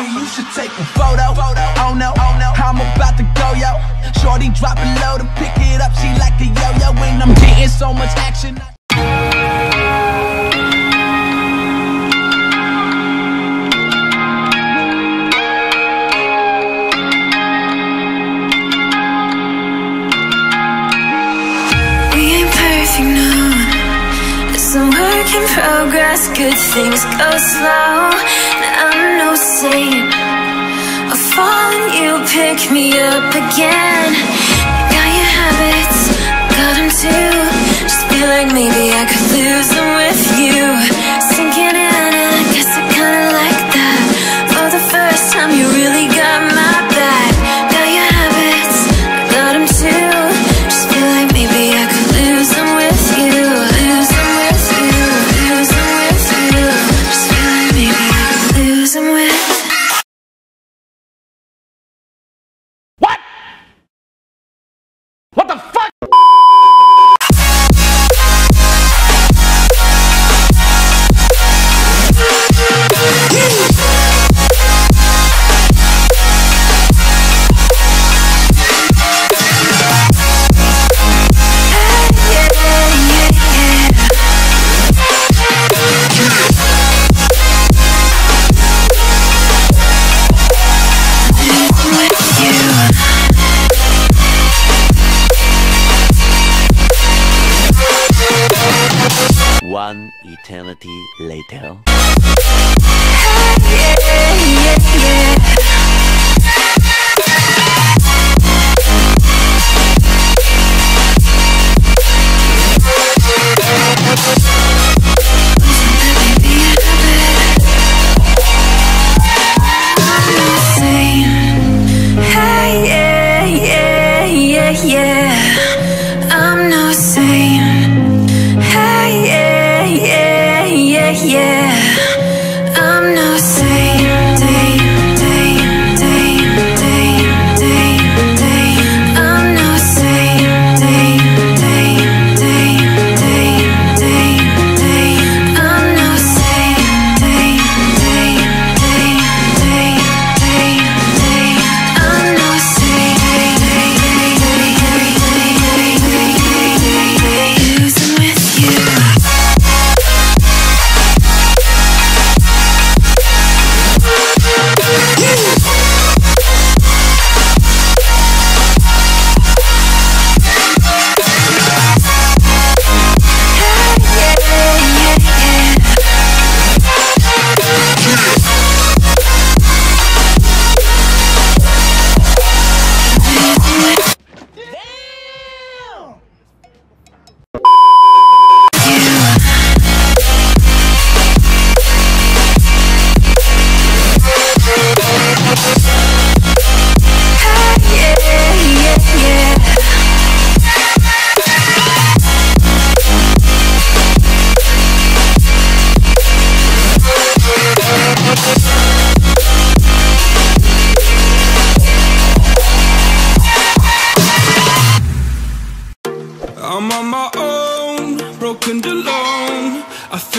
You should take a photo. Oh no, oh no, I'm about to go, yo. Shorty drop low to pick it up. She like a yo-yo when I'm getting so much action. We ain't in progress. Good things go slow. I'm no saint. I fall and you pick me up again. You got your habits, got them too. Just feel like maybe I could lose them with you. Later.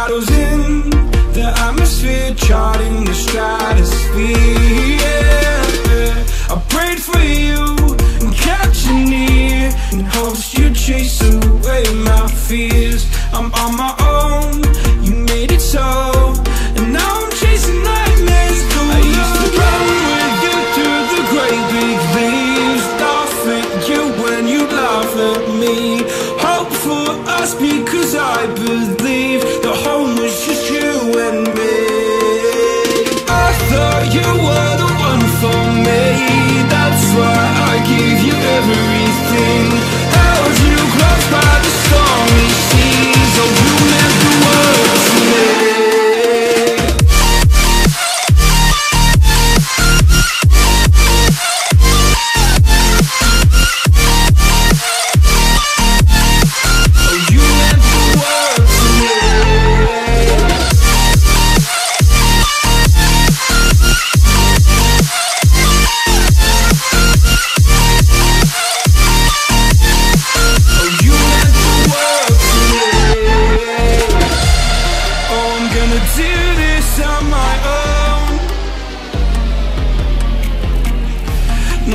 shadows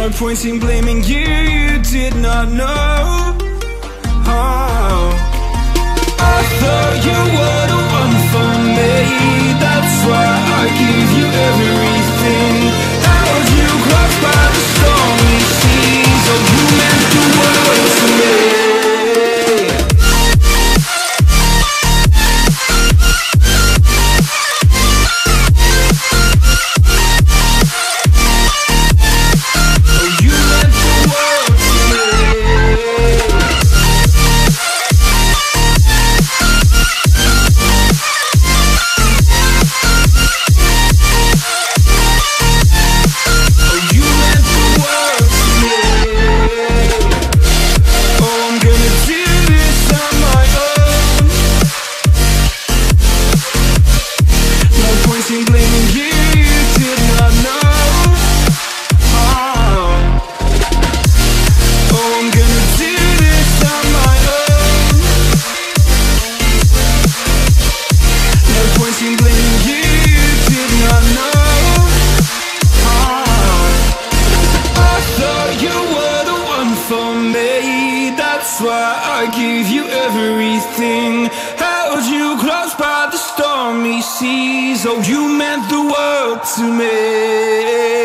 no point in blaming you, you did not know oh. I thought you were the one for me That's why I give you everything Held you close by the storm? So you meant the world to me.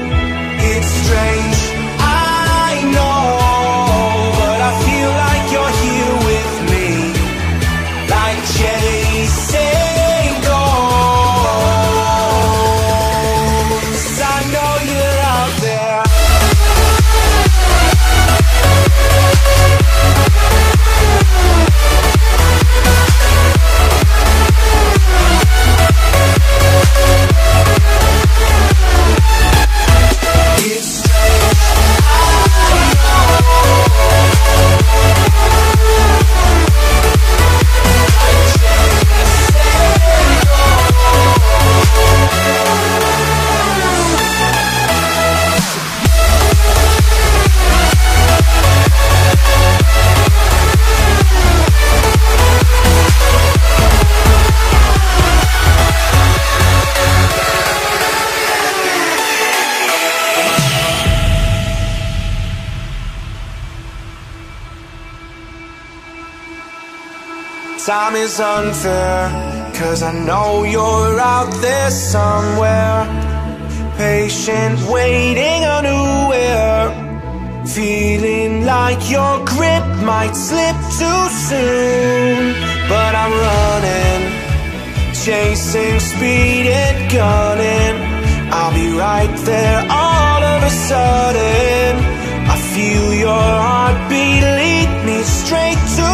It's strange, Time is unfair, cause I know you're out there somewhere. Patient, waiting unaware. Feeling like your grip might slip too soon. But I'm running, chasing speed and gunning. I'll be right there all of a sudden. I feel your heartbeat lead me straight to